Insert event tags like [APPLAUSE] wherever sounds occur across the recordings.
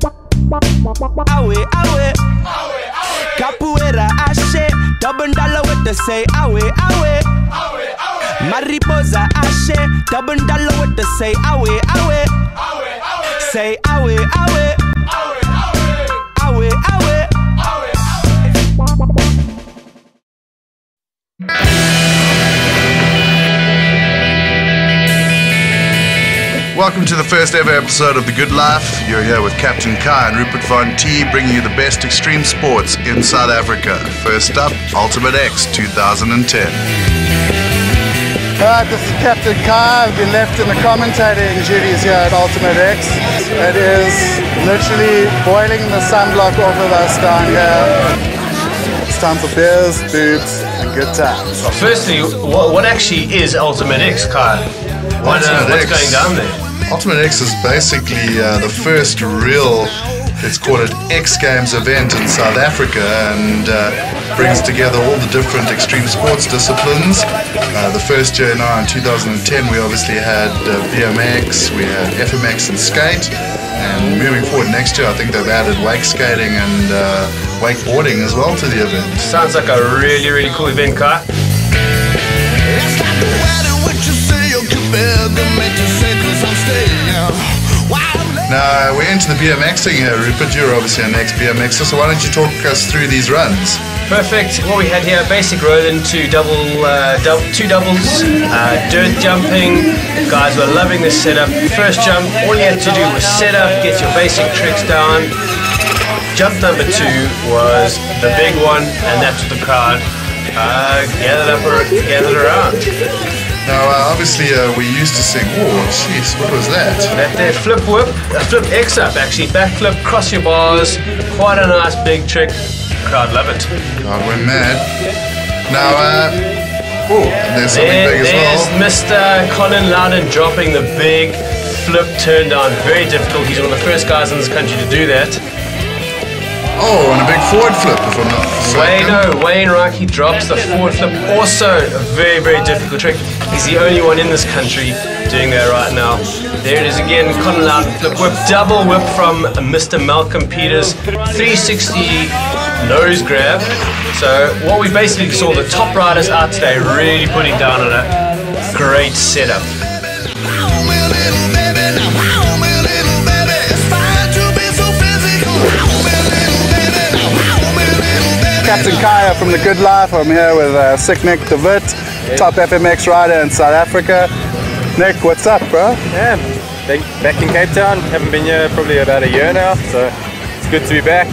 Awe, awe. Capoeira, ashe. Double dollar with the say, awe, awe. Mariposa, ashe. Double dollar with the say, awe, awe. Say, awe, awe. Awe, awe. Welcome to the first ever episode of The Good Life. You're here with Captain Kai and Rupert Von T, bringing you the best extreme sports in South Africa. First up, Ultimate X 2010. Alright, this is Captain Kai. I've been left in the commentating duties here at Ultimate X. It is literally boiling the sunblock off of us down here. It's time for beers, boobs, and good times. Firstly, what, what actually is Ultimate X, Kai? What, uh, what's X. going down there? Ultimate X is basically uh, the first real, it's called an X Games event in South Africa and uh, brings together all the different extreme sports disciplines. Uh, the first year now in 2010, we obviously had uh, BMX, we had FMX and skate. And moving forward next year, I think they've added wake skating and uh, wakeboarding as well to the event. Sounds like a really, really cool event, Kai. Now, we're into the BMXing here. Rupert, you're obviously an ex BMXer, so why don't you talk us through these runs? Perfect. What we had here, basic roll into double, uh, dou- two doubles, uh, dirt jumping. Guys were loving this setup. First jump, all you had to do was set up, get your basic tricks down. Jump number two was the big one, and that's what the crowd uh, gathered up, ar- gathered around. Now, uh, obviously, uh, we used to sing, oh, jeez, what was that? That there, flip whip, uh, flip X up actually, back flip, cross your bars, quite a nice big trick. Crowd love it. God, we're mad. Now, uh, oh, there's something There, big as there's well. Mr. Colin Loudon dropping the big flip turn down. Very difficult. He's one of the first guys in this country to do that. Oh, and a big forward flip, if I'm not Wayne, mistaken. no, Wayne Rocky drops the forward flip. Also a very, very difficult trick. He's the only one in this country doing that right now. There it is again, Loudon flip whip, double whip from Mr. Malcolm Peters, 360 nose grab. So what we basically saw the top riders out today really putting down on a great setup. Captain Kaya from The Good Life. I'm here with uh, Sick Nick DeWitt, top FMX rider in South Africa. Nick, what's up, bro? Yeah, back, in Cape Town. Haven't been here probably about a year now, so it's good to be back.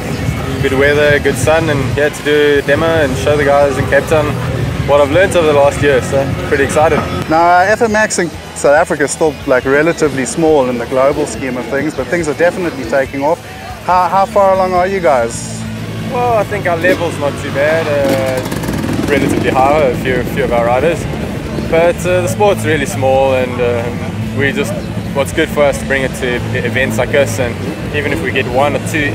Good weather, good sun, and yeah, to do a demo and show the guys in Cape Town what I've learned over the last year. So pretty excited. Now, uh, FMX in South Africa is still like relatively small in the global scheme of things, but things are definitely taking off. How, how far along are you guys? Well, I think our level's not too bad. Uh, relatively high, a few, a few of our riders, but uh, the sport's really small, and um, we just what's good for us to bring it to events like this, and even if we get one or two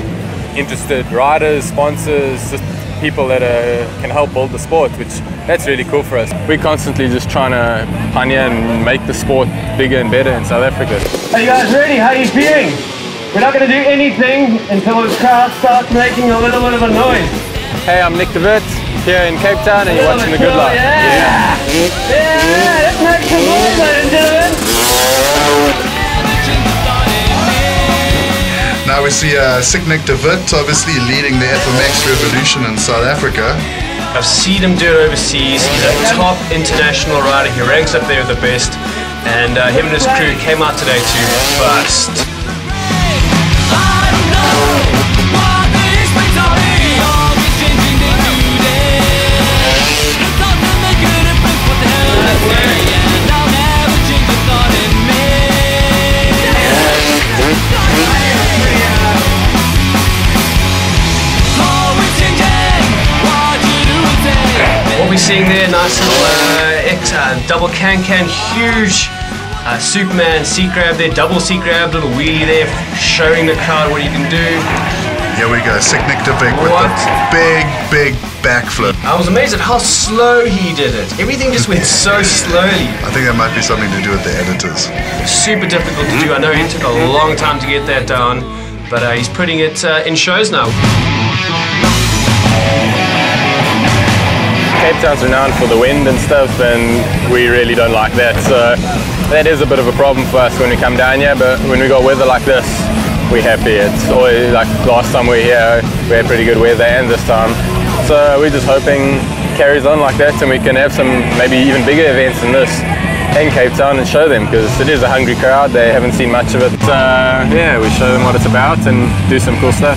interested riders, sponsors, just people that uh, can help build the sport, which that's really cool for us. We're constantly just trying to pioneer and make the sport bigger and better in South Africa. Are you guys ready? How are you feeling? We're not going to do anything until the crowd starts making a little bit of a noise. Hey, I'm Nick DeWitt here in Cape Town, and you're watching The Good Life. Yeah! Yeah! Let's make some noise, ladies and gentlemen! Now we see uh, Sick Nick DeWitt, obviously leading the FMX revolution in South Africa. I've seen him do it overseas. He's a top international rider. He ranks up there with the best. And uh, him and his crew came out today to bust. We're seeing there, nice little uh, uh, double can can, huge uh, Superman seat grab there, double seat grab, little wheelie there, showing the crowd what you can do. Here we go, Sick Nick DeWitt with What? the big, big backflip. I was amazed at how slow he did it. Everything just went so [LAUGHS] slowly. I think that might be something to do with the editors. Super difficult to do. I know he took a long time to get that down, but uh, he's putting it uh, in shows now. Cape Town's renowned for the wind and stuff, and we really don't like that. So that is a bit of a problem for us when we come down here. But when we got weather like this, we're happy. It's always like last time we were here, we had pretty good weather, and this time. So we're just hoping it carries on like that, and we can have some maybe even bigger events than this in Cape Town and show them because it is a hungry crowd. They haven't seen much of it. Uh, yeah, we show them what it's about and do some cool stuff.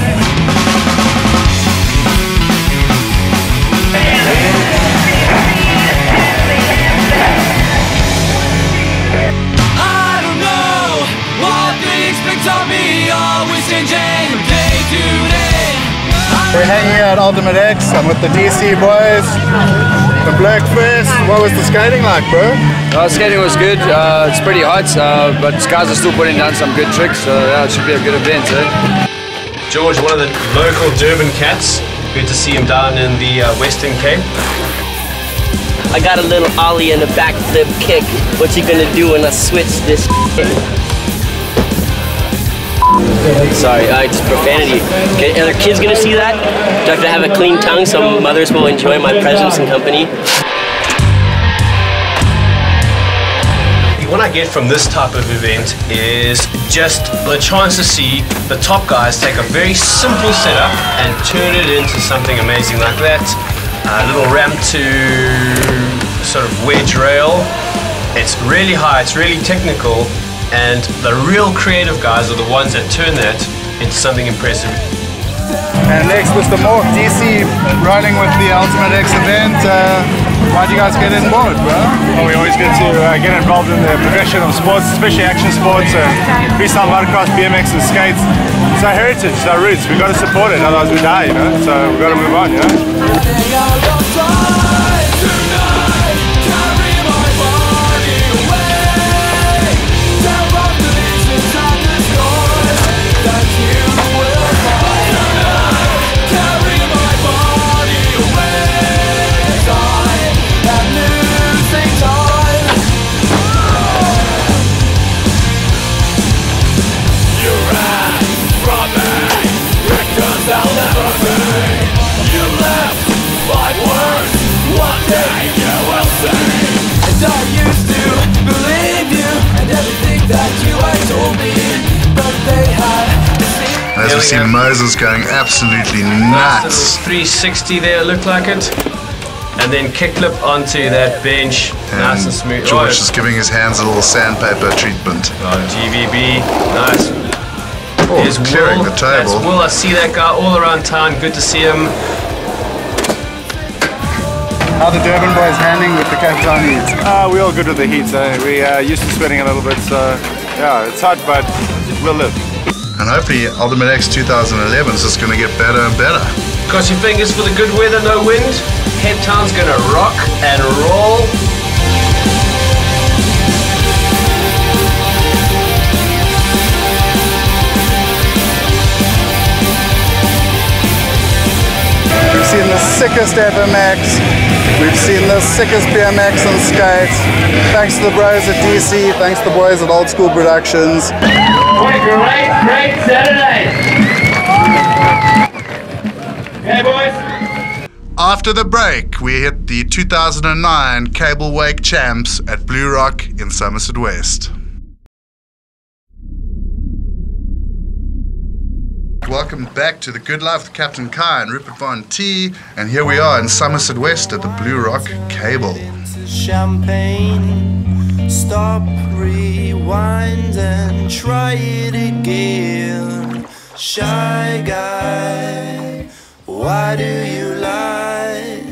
They expect of me. Always changing from day to day. We're hanging here at Ultimate X. I'm with the DC boys. The Black Fest. What was the skating like, bro? Uh, skating was good. Uh, it's pretty hot, uh, but guys are still putting down some good tricks, so yeah, it should be a good event. Eh? George, one of the local Durban cats. Good to see him down in the uh, Western Cape. I got a little ollie and a backflip kick. What you gonna do when I switch this? Sorry, uh, it's profanity. Are the kids gonna see that? Do I have to have a clean tongue so mothers will enjoy my presence and company? What I get from this type of event is just the chance to see the top guys take a very simple setup and turn it into something amazing like that. A little ramp to sort of wedge rail. It's really high, it's really technical, and the real creative guys are the ones that turn that into something impressive. And next, Mr. Mork, DC, riding with the Ultimate X event. Uh, why'd you guys get involved, bro? Well, we always get to uh, get involved in the progression of sports, especially action sports, uh, freestyle motocross, BMX, and skates. It's our heritage, it's our roots. We've got to support it, otherwise we die, you know. So we've got to move on, you know. See Moses going absolutely nuts. little 360 there, looked like it. And then kickflip onto that bench, nice and smooth. George Oh, is giving his hands a little sandpaper treatment. Oh, GVB, nice. Oh, There's clearing Will. the table. That's Will. I see that guy all around town. Good to see him. How the Durban boys handling with the Cape Town heat? Uh, we're all good with the heat, eh? We are used to sweating a little bit, so yeah, it's hot, but we'll live. And hopefully Ultimate X 2011 is just going to get better and better. Cross your fingers for the good weather, no wind. Cape Town's gonna rock and roll. We've seen the sickest FMX. We've seen the sickest BMX and skates. Thanks to the bros at DC. Thanks to the boys at Old School Productions. Great, great, great Saturday. Hey, boys. After the break, we hit the 2009 Cable Wake Champs at Blue Rock in Somerset West. Welcome back to the Good Life with Captain Kai and Rupert Von T. And here we are in Somerset West at the Blue Rock Cable. champagne. Stop, rewind, and try it again. Shy guy, why do you lie?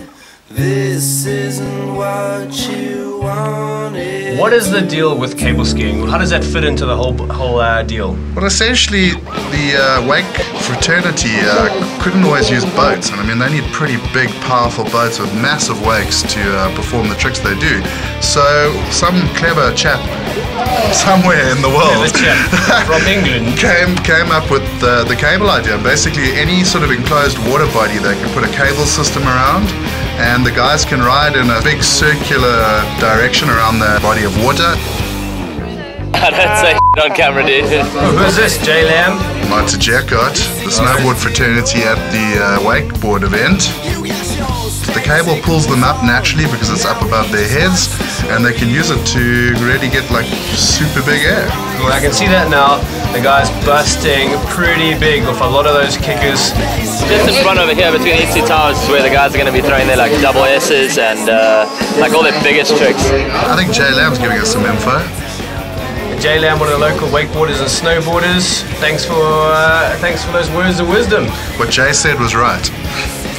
This isn't what you. What is the deal with cable skiing? How does that fit into the whole whole uh, deal? Well, essentially, the uh, wake fraternity uh, couldn't always use boats, and I mean they need pretty big, powerful boats with massive wakes to uh, perform the tricks they do. So some clever chap somewhere in the world chap from [LAUGHS] England. came came up with uh, the cable idea. Basically, any sort of enclosed water body, they can put a cable system around, and the guys can ride in a big circular direction around the body of water. [LAUGHS] I don't say [LAUGHS] on camera, dude. Who's this? Jay Lamb? Marta Jacot, the snowboard fraternity at the uh, wakeboard event. The cable pulls them up naturally because it's up above their heads and they can use it to really get like super big air. Well, I can see that now. The guy's busting pretty big with a lot of those kickers. Just in front over here between these two towers is where the guys are going to be throwing their like double S's and uh, like all their biggest tricks. I think Jay Lamb's giving us some info. Jay Lamb, one of the local wakeboarders and snowboarders. Thanks for uh, thanks for those words of wisdom. What Jay said was right.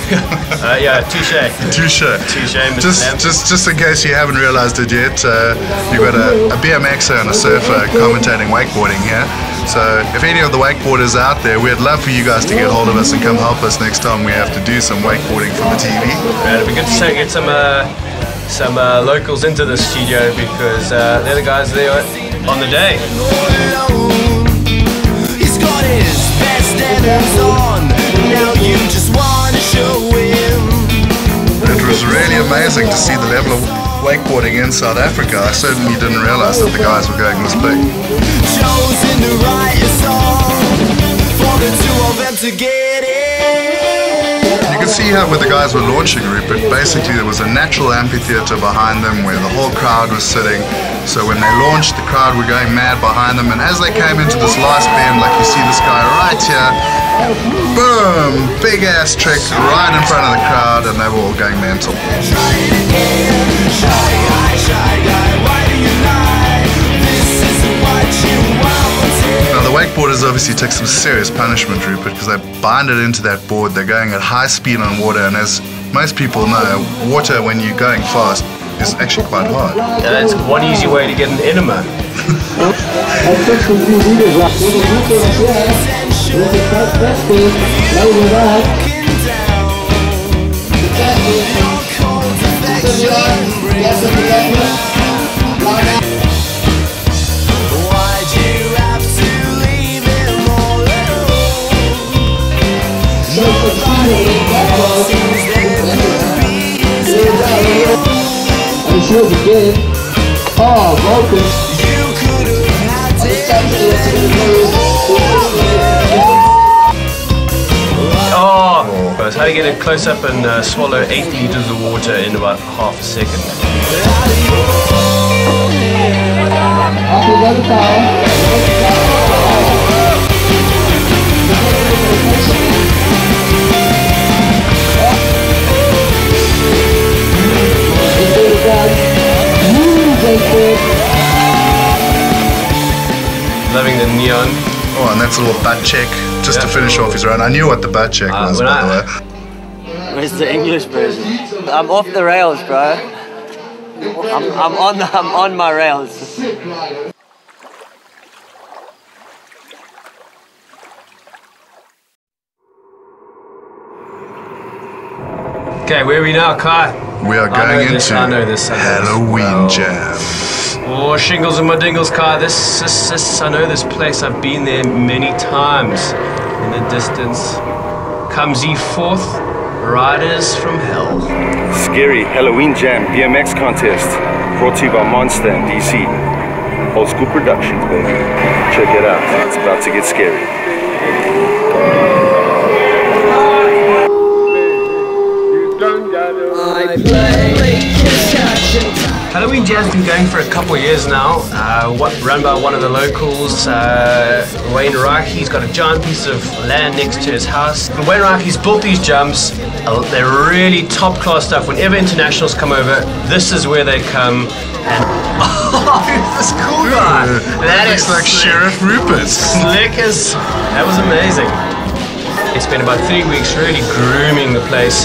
[LAUGHS] Uh, yeah, touche. Touche. Touche, Mr. Just, Lamb. just, just in case you haven't realized it yet, uh, you've got a, a BMXer and a surfer commentating wakeboarding here. So if any of the wakeboarders out there, we'd love for you guys to get hold of us and come help us next time we have to do some wakeboarding for the TV. Yeah, it'd be good to get some uh, some uh, locals into the studio because uh, they're the guys there on the day. He's got his best ends on. Now you just wanna show him. It was really amazing to see the level of wakeboarding in South Africa. I certainly didn't realize that the guys were going this big. Can see how where the guys were launching Rupert, basically there was a natural amphitheater behind them where the whole crowd was sitting. So when they launched, the crowd were going mad behind them. And as they came into this last bend, like you see this guy right here, boom, big ass trick right in front of the crowd, and they were all going mental. Wakeboarders obviously take some serious punishment, Rupert, because they bind it into that board. They're going at high speed on water, and as most people know, water when you're going fast is actually quite hard. And that's one easy way to get an enema. [LAUGHS] I'm sure you did. Oh, welcome. Oh, guys, how to get a close up and uh, swallow eight liters of water in about half a second. Off you go to power. Loving the neon. Oh, and that's a little butt check just to finish off his run. I knew what the butt check Uh, was, when by the I- way. Where's the English version? I'm off the rails, bro. I'm, I'm on the, I'm on my rails. Okay, where are we now, Kai? We are I know going this, into this, I know this. Halloween Jam. Oh, shingles and my dingles, car. This, this, this, I know this place. I've been there many times. In the distance comes ye forth, riders from hell. Scary Halloween Jam BMX contest brought to you by Monster and DC. Old School Productions, baby. Check it out. It's about to get scary. Halloween Jam's been going for a couple of years now. Uh, what, run by one of the locals, uh, Wayne Reich. He's got a giant piece of land next to his house. And Wayne Reich, he's built these jumps. Uh, they're really top class stuff. Whenever internationals come over, this is where they come. And [LAUGHS] oh, this cool guy? That looks is like slick. Sheriff Rupert. Slick as that was amazing. It's been about three weeks really grooming the place.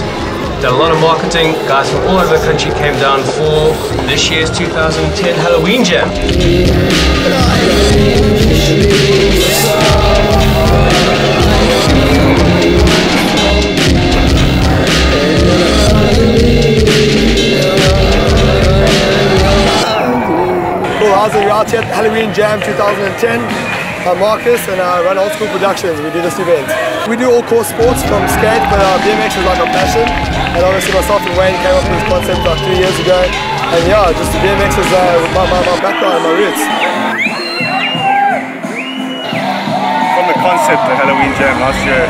Done a lot of marketing. Guys from all over the country came down for this year's 2010 Halloween Jam. Cool, how's it? We're out here at Halloween Jam 2010. I'm Marcus and I run Old School Productions. We do this event. We do all core sports from skate, but uh, BMX is like our passion. And obviously myself and Wayne came up with this concept like three years ago. And yeah, just BMX is uh, my, my, my background and my roots. From the concept, the Halloween Jam last year.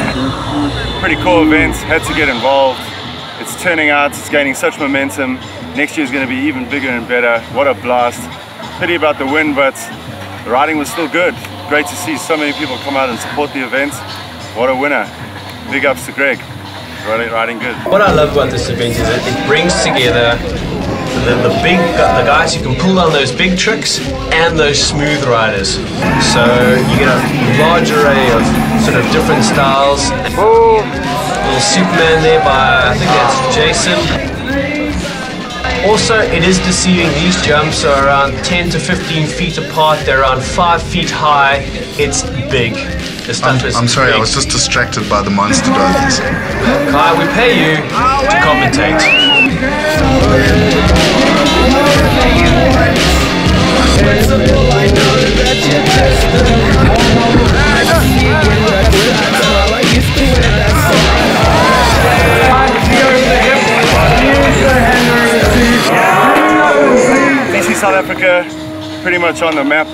Pretty cool event, had to get involved. It's turning out, it's gaining such momentum. Next year is going to be even bigger and better. What a blast. Pity about the win, but the riding was still good. Great to see so many people come out and support the event. What a winner. Big ups to Greg. Riding, riding good. What I love about this event is that it brings together the, the big the guys who can pull down those big tricks and those smooth riders. So you get a large array of sort of different styles. Little Superman there by I think that's Jason. Also, it is deceiving. These jumps are around 10 to 15 feet apart. They're around 5 feet high. It's big. The stuff I'm, I'm sorry, big. I was just distracted by the monster dollies. Kai, we pay you to commentate. DC South Africa, pretty much on the map.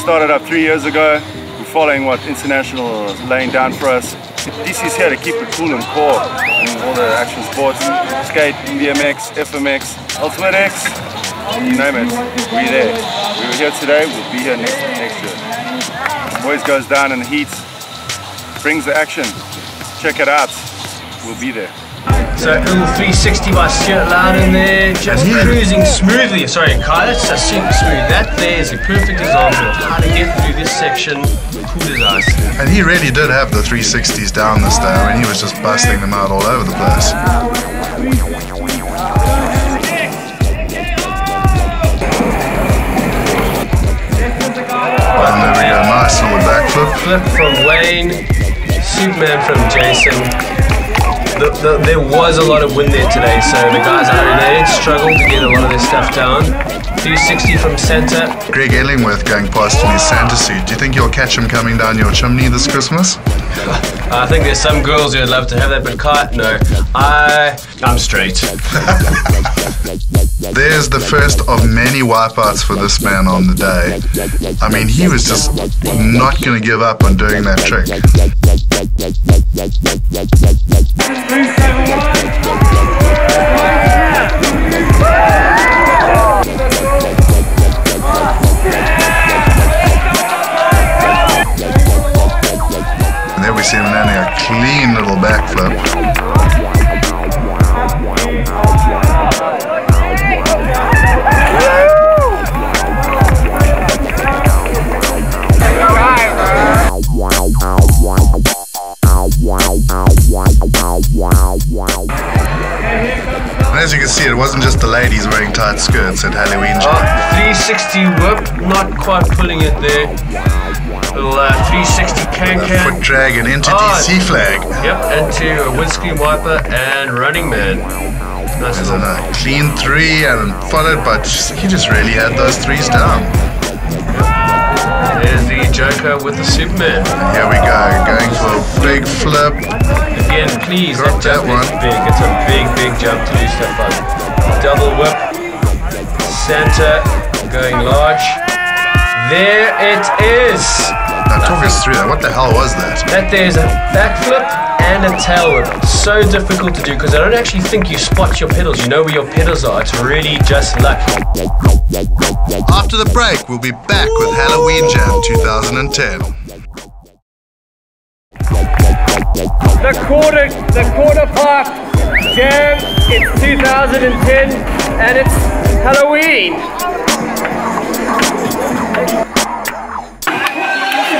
Started up three years ago. Following what International is laying down for us. DC's here to keep it cool and core in all the action sports. Skate, BMX, FMX, Ultimate X, you name it. We're there. We were here today, we'll be here next, next year. Boys goes down in the heat, brings the action. Check it out. We'll be there. So a little 360 by Stuart Loudon there, just cruising smoothly. Sorry, Kai, that's just super smooth. That there is a perfect example of how to get through this section cool as ice. And he really did have the 360s down this day. I mean, he was just busting them out all over the place. And there we go, nice little backflip. Flip from Wayne, Superman from Jason. The, the, there was a lot of wind there today, so the guys out there they did struggle to get a lot of their stuff down. 260 from center. Greg Illingworth going past in his Santa suit. Do you think you'll catch him coming down your chimney this Christmas? I think there's some girls who'd love to have that, but Kai, no. I, I'm straight. [LAUGHS] There's the first of many wipeouts for this man on the day. I mean, he was just not going to give up on doing that trick. Clean little backflip. As you can see, it wasn't just the ladies wearing tight skirts at Halloween. Oh, 360 whip, not quite pulling it there. Little uh, 360 can can. Foot drag and into Oh, DC flag. Yep, into a windscreen wiper and running man. Nice There's a clean three and followed by just, he just really had those threes down. There's the Joker with the Superman. Here we go, going for a big flip. Again, please, Got that that one. big. It's a big, big jump to do stuff on. Double whip. Center going large. There it is. Now talk us through that. What the hell was that? That there's a backflip and a tail whip. So difficult to do because I don't actually think you spot your pedals. You know where your pedals are. It's really just luck. After the break, we'll be back with Halloween Jam 2010. The quarter, the quarter park jam. It's 2010, and it's Halloween.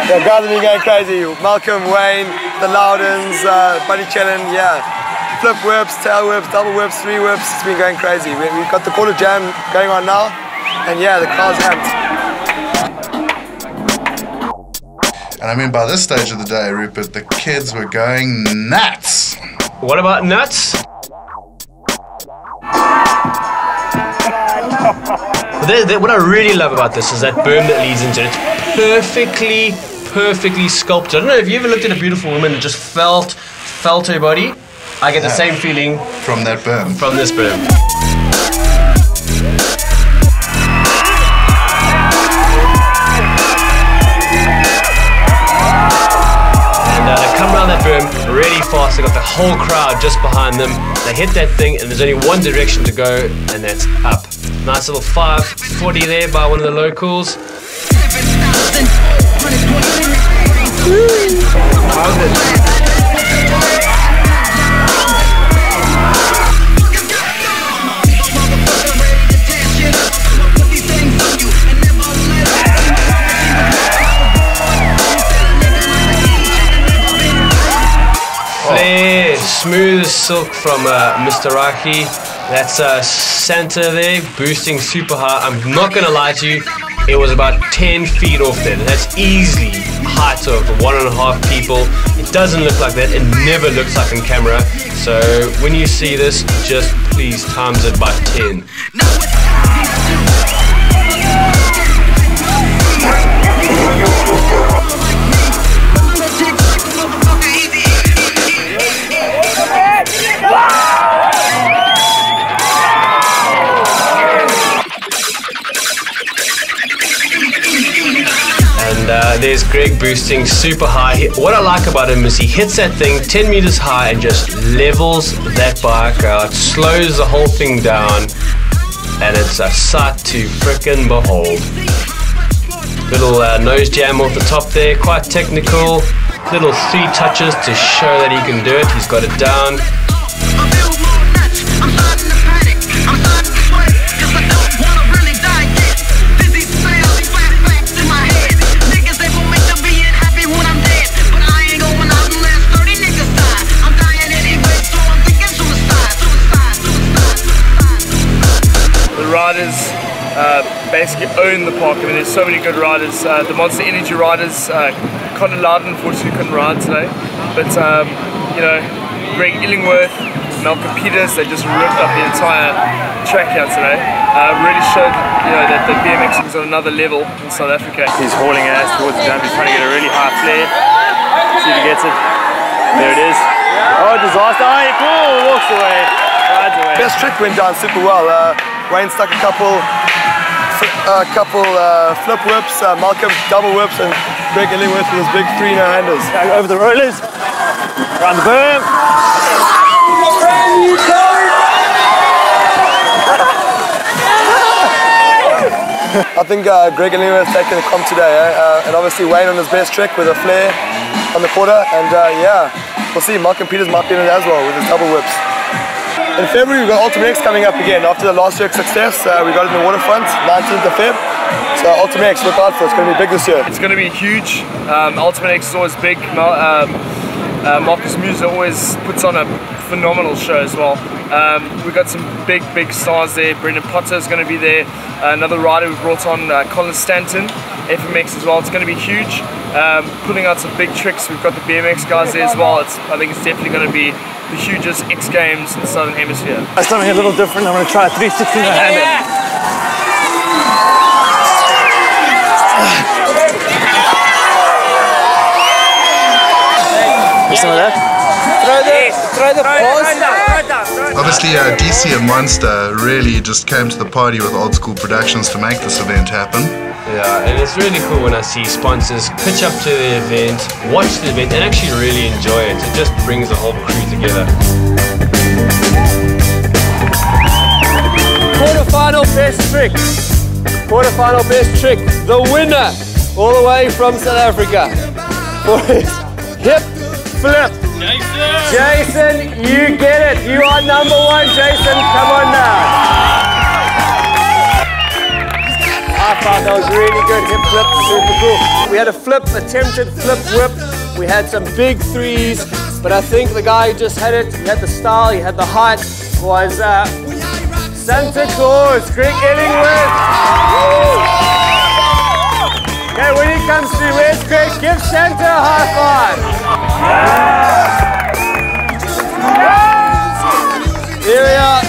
Yeah, guys have been going crazy. Malcolm, Wayne, the Loudons, uh, Buddy Chellen, yeah. Flip whips, tail whips, double whips, three whips. It's been going crazy. We, we've got the quarter jam going on now, and yeah, the crowd's amped. And I mean, by this stage of the day, Rupert, the kids were going nuts. What about nuts? But there- there- what I really love about this is that berm that leads into it. It's perfectly, perfectly sculpted. I don't know if you ever looked at a beautiful woman and just felt, felt her body. I get the Yeah. same feeling From that berm. from this berm. And uh, they come around that berm. Really fast. They got the whole crowd just behind them. They hit that thing, and there's only one direction to go, and that's up. Nice little 540 there by one of the locals. Smooth silk from uh, Mr. Raki. That's uh, Santa there, boosting super high. I'm not gonna lie to you, it was about 10 feet off there. That's easily height of one and a half people. It doesn't look like that, it never looks like on camera. So when you see this, just please times it by 10. Uh, there's Greg boosting super high. What I like about him is he hits that thing 10 meters high and just levels that bike out, slows the whole thing down, and it's a sight to frickin' behold. Little uh, nose jam off the top there, quite technical. Little three touches to show that he can do it. He's got it down. Own the park. I mean, there's so many good riders. Uh, the Monster Energy riders, uh, Connor Loudon unfortunately couldn't ride today, but um, you know, Greg Illingworth, Malcolm Peters, they just ripped up the entire track here today. Uh, really showed you know that the BMX is on another level in South Africa. He's hauling ass towards the jump. He's trying to get a really high flare. See if he gets it. There it is. Oh, disaster. Oh, he cool. Walks away. Rides away. Best trick went down super well. Uh, Wayne stuck a couple, a couple uh, flip whips, uh, Malcolm double whips, and Greg Illingworth with his big three no-handers. Over the rollers, around the berm. I think uh, Greg Illingworth taking the comp today, eh? uh, and obviously Wayne on his best trick with a flare on the quarter, and uh, yeah, we'll see. Malcolm Peters might be in it as well with his double whips. In February, we've got Ultimate X coming up again. After the last year's success, uh, we got it in the waterfront, 19th of Feb. So Ultimate X, look out for it. It's going to be big this year. It's going to be huge. Um, Ultimate X is always big. Um, uh, Marcus Muser always puts on a phenomenal show as well. Um, we've got some big, big stars there. Brendan Potter is going to be there. Uh, another rider we brought on, uh, Colin Stanton, FMX as well. It's going to be huge. Um, pulling out some big tricks. We've got the BMX guys there as well. It's, I think it's definitely going to be the hugest X Games in the Southern Hemisphere. That's something a little different. I'm going to try a 360 no-handed. Some of that. Throw the, throw the pause. Obviously, uh, DC and Monster really just came to the party with Old School Productions to make this event happen. Yeah, and it's really cool when I see sponsors pitch up to the event, watch the event, and actually really enjoy it. It just brings the whole crew together. Quarterfinal best trick. Quarterfinal best trick. The winner, all the way from South Africa, [LAUGHS] for his hip flip. Jason! Jason, you get it. You are number one, Jason. Come on now. High five. That was really good. Hip flip, super cool. We had a flip, attempted flip whip. We had some big threes, but I think the guy who just had it, he had the style, he had the height, was uh, Santa Claus, Greg Illingworth. Okay, when he comes to where's Greg? Give Santa a high five. Here we are.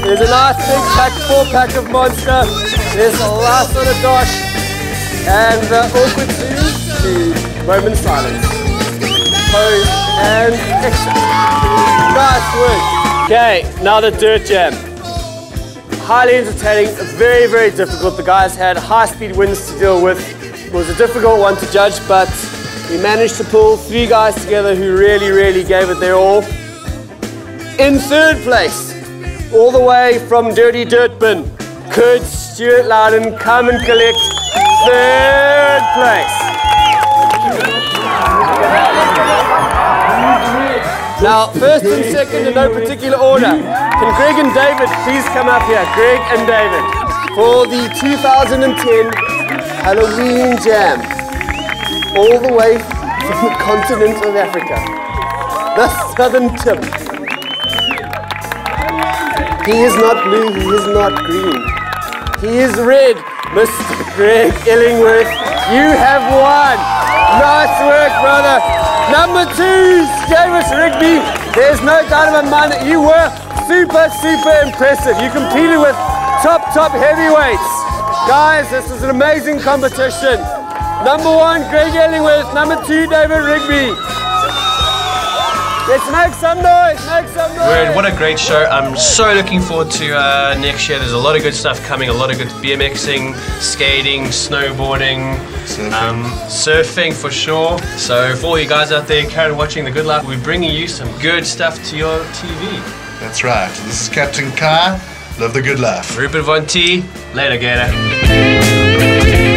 There's a nice big pack, four pack of Monster. There's the last on a dosh. And uh, the awkward two, the of silence. Pose and exit. Nice work. Okay, now the dirt jam. Highly entertaining, very, very difficult. The guys had high speed winds to deal with. It was a difficult one to judge, but we managed to pull three guys together who really, really gave it their all. In third place, all the way from Dirty Dirtbin, Kurt Stuart Loudon, come and collect third place. Now, first and second in no particular order. Can Greg and David please come up here? Greg and David. For the 2010 Halloween Jam. All the way from the continent of Africa. The southern tip. He is not blue, he is not green. He is red. Mr. Greg Illingworth, you have won. Nice work, brother. Number two, James Rigby. There's no doubt in my mind that you were super, super impressive. You competed with top, top heavyweights. Guys, this is an amazing competition. Number one, Greg Illingworth. Number two, David Rigby. Let's make some noise, make some noise. Word, what a great show. I'm so looking forward to uh, next year. There's a lot of good stuff coming, a lot of good BMXing, skating, snowboarding, surfing, um, surfing for sure. So for all you guys out there carry watching The Good Life, we're bringing you some good stuff to your TV. That's right. This is Captain Kai. Love the good life. Rupert Von T. Later, Gator.